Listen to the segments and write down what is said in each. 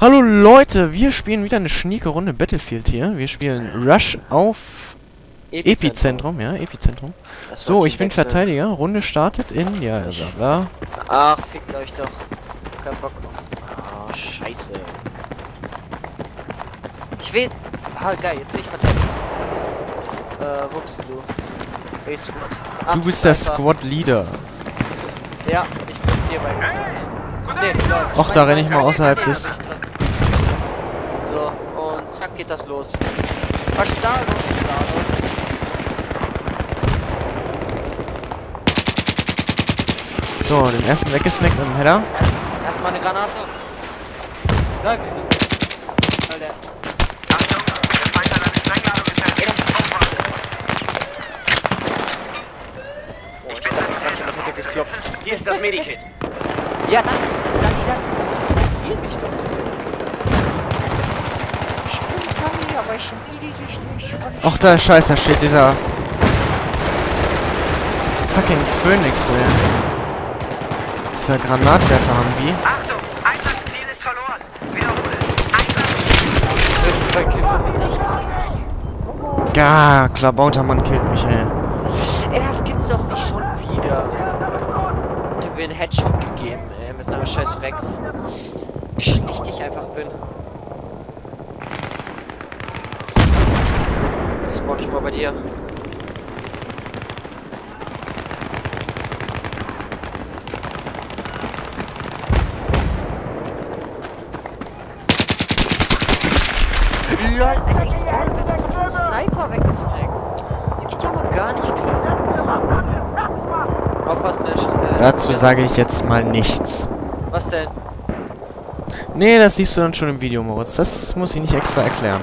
Hallo Leute, wir spielen wieder eine schnieke Runde Battlefield hier. Wir spielen Rush auf Epizentrum, ja, Epizentrum. So, ich bin Wechsel. Verteidiger. Runde startet in, ja, ja, da. Ach, fickt euch doch. Kein Bock. Oh, scheiße. Ich will... Ah, geil, jetzt bin ich verteidigt. Äh, wo bist du? Hey, Squad. Ach, du bist der Squad-Leader. Ja, ich bin hier bei Nee, Och, da renne ich mal außerhalb des... Geht das los. Verstahlung, Verstahlung. So, den ersten weggesnackt mit dem Header. Erstmal eine Granate. Nein, wieso? Alter. Achtung, der Feind hat eine Sprengladung Oh, ich bin da geklopft. Hier ist das Medikit. Ja, danke. Hier mich doch. aber ich spiele dich nicht. Ach, da Scheiße, steht dieser fucking Phoenix, ey. Dieser Granatwerfer haben die. Achtung! Einsatzziel ist verloren! Wiederhole! Einsatz! Ja, Klabautermann killt mich, ey. Ey, das gibt's doch nicht schon wieder. Ich hab mir einen Headshot gegeben, ey, mit seiner scheiß Rex. Wie schlicht ich einfach bin. Spawn ich mal bei dir. Alter, ich wird von Sniper weggesnackt. Das geht ja mal gar nicht klar. Aufpassen, der äh, Dazu sage ich jetzt mal nichts. Was denn? Nee, das siehst du dann schon im Video, Moritz. Das muss ich nicht extra erklären.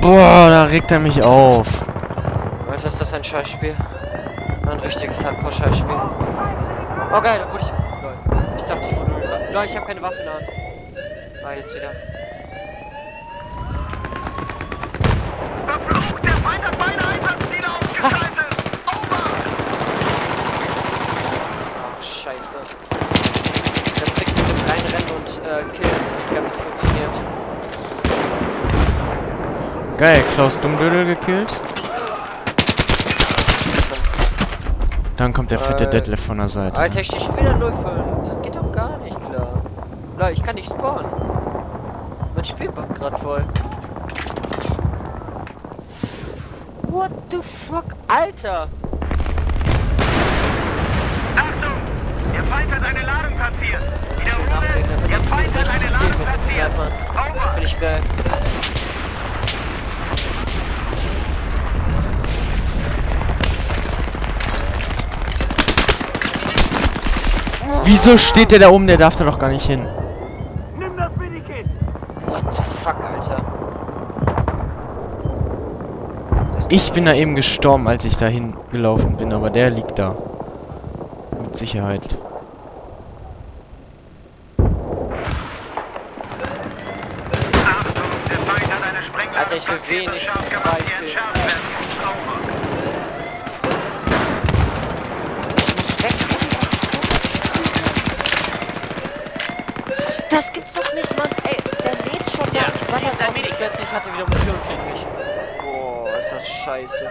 Boah, da regt er mich auf. Was ist das ein Scheißspiel? Ein richtiges Hardcore-Scheißspiel. Oh geil, da wurde ich. Lol. Ich dachte, ich wurde. Lol, ich habe keine Waffe Hand. Ah, jetzt wieder. Scheiße. Das Trick mit dem Reinrennen und äh, Killen nicht so funktioniert. Geil, Klaus Dummdödel gekillt. Dann kommt der fette äh, Detlef von der Seite. Alter, ich stehe schon wieder 0 Das geht doch gar nicht klar. Nein, ich kann nicht spawnen. Mein Spiel backt gerade voll. What the fuck? Alter! Achtung! Der Feind hat eine Ladung platziert! Wiederhole! Der Feind hat eine Ladung! Geil. Wieso steht der da oben? Der darf da doch gar nicht hin. Nimm das Medikit. What the fuck, Alter? Ich bin da eben gestorben, als ich da hingelaufen bin, aber der liegt da. Mit Sicherheit. Alter, ich will wenig zwei Das gibt's doch nicht, Mann. Ey, der lädt schon ja, Ich war das auch plötzlich hatte wieder Munition und mich. Boah, ist das scheiße.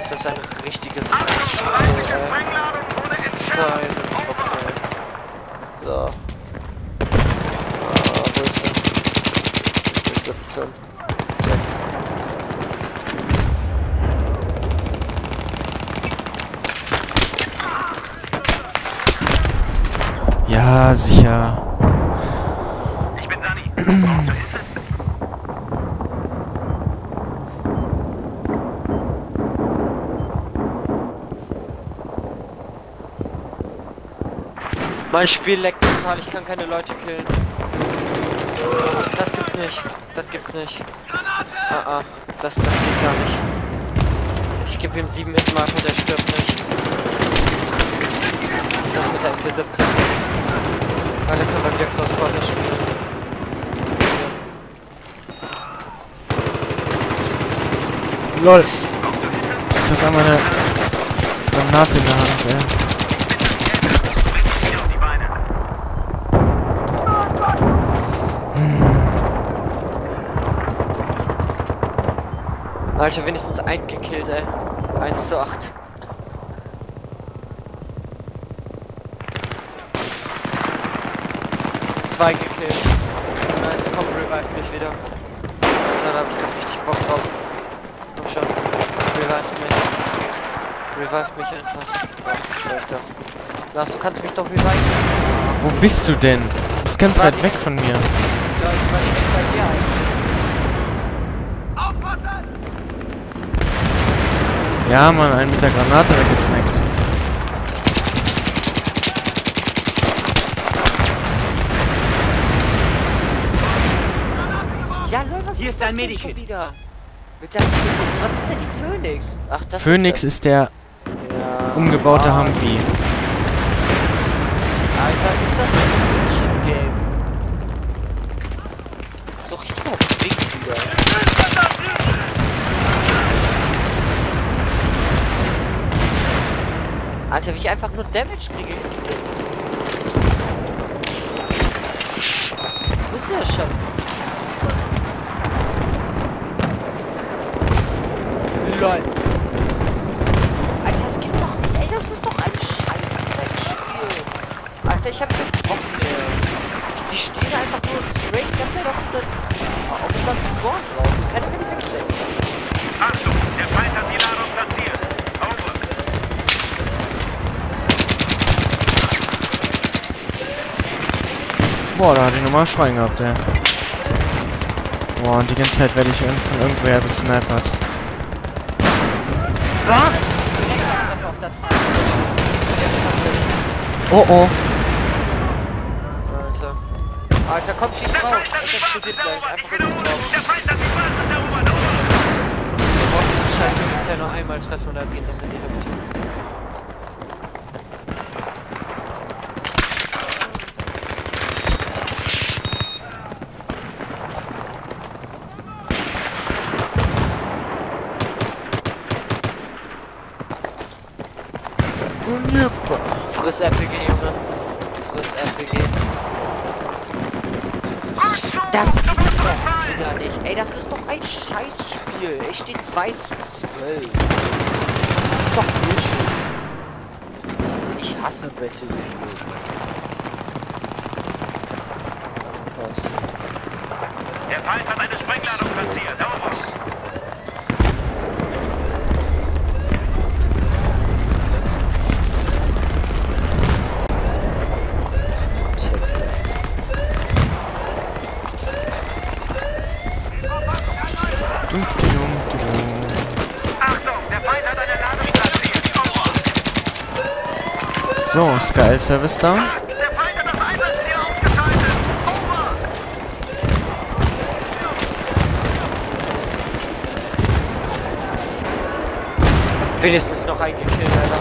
Ist das ein richtiges Nein. So. Ah, wo ist 17. Check. Ja, sicher. Mein Spiel leckt total, ich kann keine Leute killen. Das gibt's nicht. Das gibt's nicht. Ah ah, das, das geht gar nicht. Ich gebe ihm 7 Mark und er stirbt nicht. Das mit der MP17. Weil der kann bei mir Close Quarter spielen. LOL. Ich hab einmal eine Granate in der Hand, ey. Alter, wenigstens ein gekillt, ey. 1 zu 8. Zwei gekillt. Nice, komm, revive mich wieder. So, da hab ich grad richtig Bock drauf. Komm schon. Revive mich. Revive mich einfach. Ja, Lars, du kannst mich doch reviven. Wo bist du denn? Du bist ganz weit weg von mir. Ja, ich war nicht bei dir eigentlich. Ja, man, einen mit der Granate weggesnackt. Ja, Leute, was Hier ist dein Medikit. Wieder? Mit der Phoenix. Was ist denn die Phoenix? Ach, das Phoenix ist, ist der ja. umgebaute ah. Humvee. Alter, ist das ein Game? Doch richtig mal wieder. Alter, wie ich einfach nur Damage kriege. Wo ist der schon? LOL. Alter, das gibt's doch nicht. Ey, das ist doch ein scheiß Spiel. Alter, ich hab keinen Bock mehr. Die stehen einfach nur straight die ganze Zeit auf dem auf dem Board drauf. Kann die wegstecken. Achtung, der Feind hat die Boah, da hatte ich nochmal Schwein gehabt, ey. Boah, und die ganze Zeit werde ich von irgendwoher besnappert. Oh oh. Alter. Komm, schieß drauf. Das explodiert gleich. Einfach drauf. Du brauchst diesen scheiß Militär noch einmal treffen und dann geht das in die Luft. Friss RPG, Junge. Friss RPG. Das gibt's doch wieder nicht. Ey, das ist doch ein Scheißspiel. Ich stehe 2 zu 12. Das ist doch Bullshit. Ich hasse Battlefield. Der Feind hat eine So, Sky Service da. Wenigstens noch ein gekillt, Alter.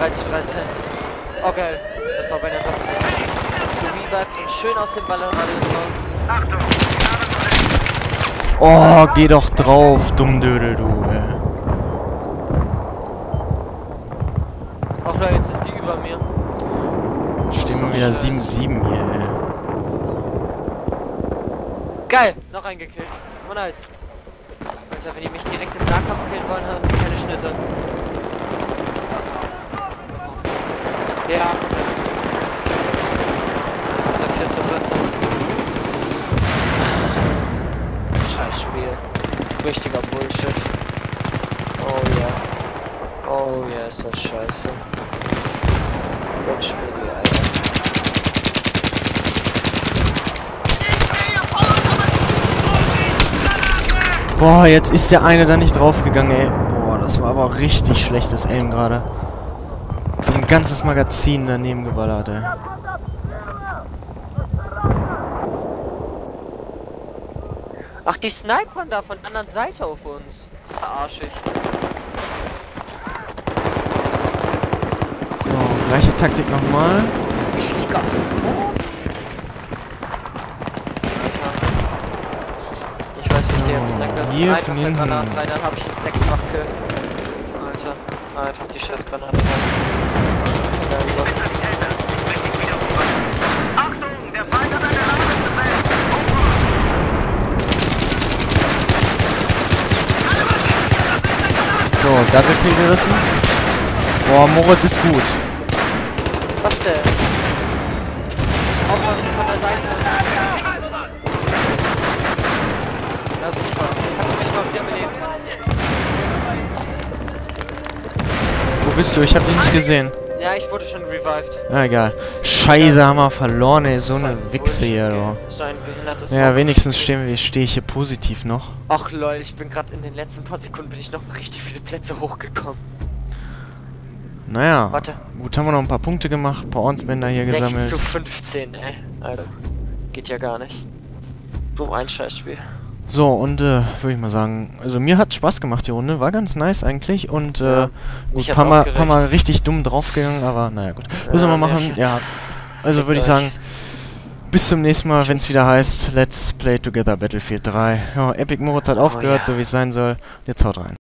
3 zu 13. Okay, das war bei der Sache. Revived und schön aus dem Ballonradius raus. Achtung! Oh, geh doch drauf, dummdödel, du, ey. Wir wieder 7-7 hier, ey. Geil, noch ein gekillt. Oh nice. Alter, wenn die mich direkt im Nahkampf killen wollen, haben die keine Schnitte. Ja. Der 4 zu 14. Scheiß Spiel. Richtiger Bullshit. Oh ja. Oh ja, ist das scheiße. Rutsch mir die Alter. Boah, jetzt ist der eine da nicht draufgegangen, ey. Boah, das war aber richtig schlechtes Aim gerade. So ein ganzes Magazin daneben geballert, ey. Ach, die snipern da von der anderen Seite auf uns. Das ist arschig. So, gleiche Taktik nochmal. Ich lieg auf dem Boden. Ich weiß Snacker. hier von hinten. Granate rein, dann hab ich sechsfach Kill. Alter, einfach die Scheißgranate So, Double Kill gerissen. Boah, Moritz ist gut. Was denn? Aufpassen von der Seite. Ja, super. Kannst du mich mal wieder beleben? Wo bist du? Ich hab dich nicht gesehen. Ja, ich wurde schon revived. Na egal. Scheiße, haben wir verloren, ey. So eine Wichse hier, du. So ein behindertes Ja, wenigstens stehen wir, stehe ich hier positiv noch. Ach lol, ich bin gerade in den letzten paar Sekunden bin ich noch mal richtig viele Plätze hochgekommen. Naja, Warte. gut, haben wir noch ein paar Punkte gemacht, ein paar Ornsbänder hier 6 gesammelt. zu 15, ey. Alter. Geht ja gar nicht. So ein Scheißspiel. So, und äh, würde ich mal sagen, also mir hat Spaß gemacht die Runde, war ganz nice eigentlich und äh, Ja, gut, paar mal, paar mal richtig dumm draufgegangen, aber naja gut. Müssen wir mal machen, ja. Also würde ich sagen, bis zum nächsten Mal, wenn es wieder heißt, Let's Play Together Battlefield 3. Ja, Epic Moritz hat aufgehört, ja. so wie es sein soll. Jetzt haut rein.